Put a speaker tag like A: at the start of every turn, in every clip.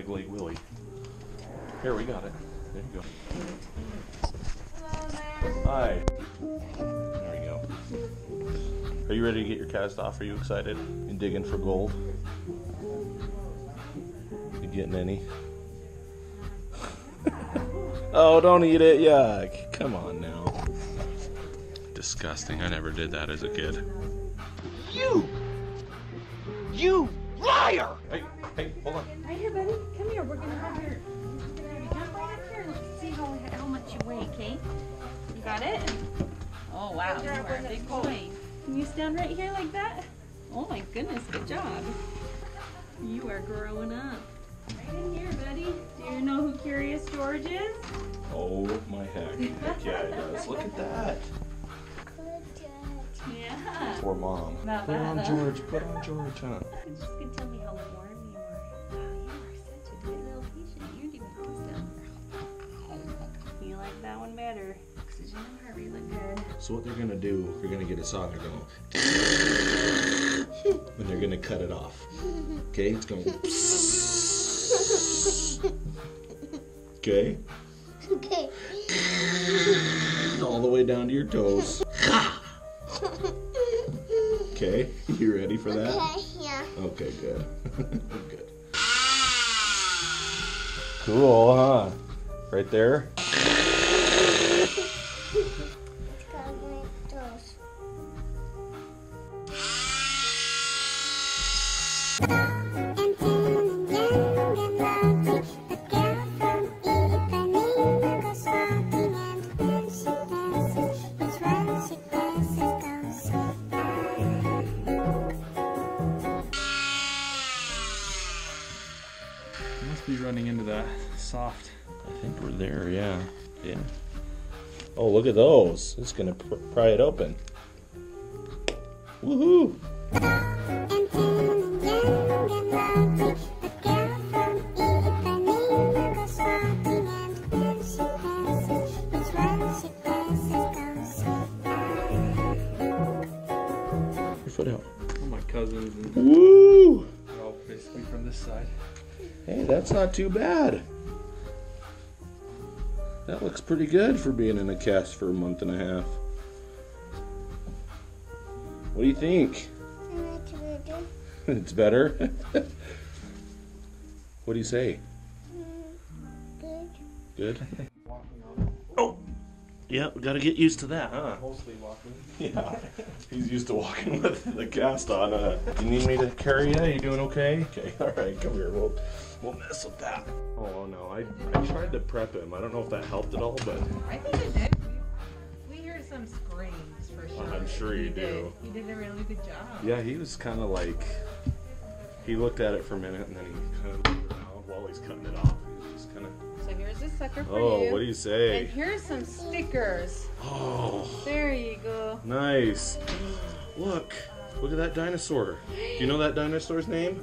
A: Peg Leg Willie. Here, we got it. There you go. Hi. There we go. Are you ready to get your cast off? Are you excited? You digging for gold? You getting any? oh, don't eat it. Yuck. Come on now. Disgusting. I never did that as a kid.
B: You! You liar!
A: Hey, hey, hold on.
C: Right here, buddy. Come here. We're gonna have your. We're gonna have you jump right up here and let's see how how much you weigh. Okay? You got it? Oh wow, you are a big boy. Can you stand right here like that? Oh my goodness, good job. You are growing up. Right in here, buddy. Do you know who Curious George is?
A: Oh my heck. Heck yeah, it does. Look at that.
C: Yeah.
A: Poor mom.
C: Not
A: Put on
C: huh?
A: George. Put on George, huh?
C: You just could tell me how warm like that one better. Oxygen and heart rate look good.
A: So what they're gonna do, they're gonna get a saw, they're gonna and they're gonna cut it off. Okay, it's going Okay,
D: Okay.
A: all the way down to your toes. Okay, you ready for that?
D: Okay, yeah.
A: Okay, good. good. Cool, huh? Right there.
E: Be running into that soft.
A: I think we're there, yeah. Yeah. Oh, look at those. It's gonna pr- pry it open. Woohoo! Hey, that's not too bad. That looks pretty good for being in a cast for a month and a half. What do you think? It's better? what do you say? Mm, good? Oh! Yeah, we gotta get used to that, huh?
E: Mostly walking.
A: Yeah. He's used to walking with the cast on. Uh, you need me to carry you? You doing okay? Okay, alright, come here. We'll, we'll mess with that. Oh no, I, I tried to prep him. I don't know if that helped at all, but
F: I think it did. We we heard some screams for sure.
A: I'm sure you
F: He did.
A: do.
F: He did a really good job.
A: yeah, he was kind of like. He looked at it for a minute and then he kind of looked around while he's cutting it off. He was just kind of.
F: So here's a sucker for
A: Oh,
F: you.
A: what do you say?
F: And
A: say?
F: here's some stickers.
A: Oh,
F: There you go.
A: nice. Look, look at that dinosaur. Do you know that dinosaur's name?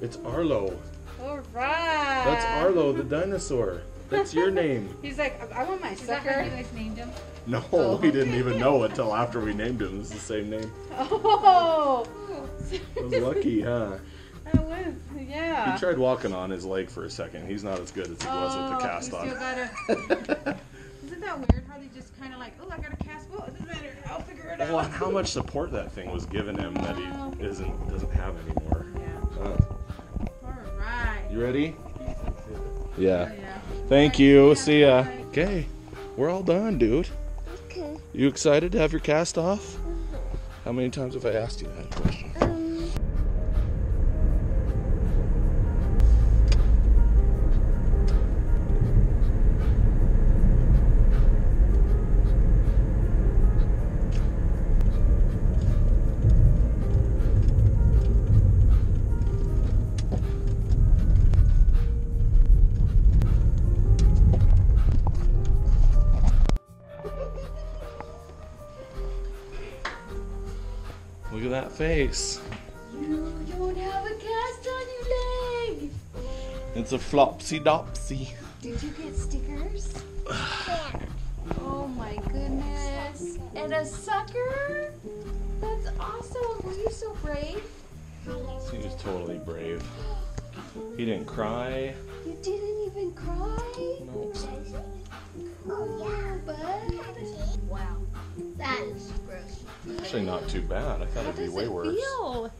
A: It's Arlo.
F: All right.
A: That's Arlo, the dinosaur. That's your name.
F: He's like, I I want my
G: Is that how
F: sucker.
G: you guys named him?
A: No,
F: Oh.
A: we didn't even know until after we named him. It's the same name.
F: Oh.
A: oh. Lucky, huh?
F: That was, yeah.
A: He tried walking on his leg for a second. He's not as good as he was with the
F: Oh,
A: cast
F: you
A: on.
F: gotta. Isn't that weird how they just kind of like, oh, I got a cast. Well, it doesn't matter. I'll figure it out.
A: Well, how much support that thing was giving him that he isn't doesn't have anymore.
F: Yeah.
A: Uh,
F: All right.
A: you ready? Yeah.
F: Yeah.
A: Thank you. See ya. Okay, we're all done, dude.
D: Okay.
A: You excited to have your cast off? How many times have I asked you that question?
D: Um,
A: that face.
C: You don't have a cast on your leg.
A: It's a flopsy dopsy.
C: Did you get stickers? Oh my goodness. And a sucker? That's awesome. Were you so brave?
A: He was totally brave. He didn't cry.
C: You didn't even cry?
A: Actually, not too bad. I thought
C: How
A: it'd be
C: does
A: way
C: it
A: worse.
C: feel?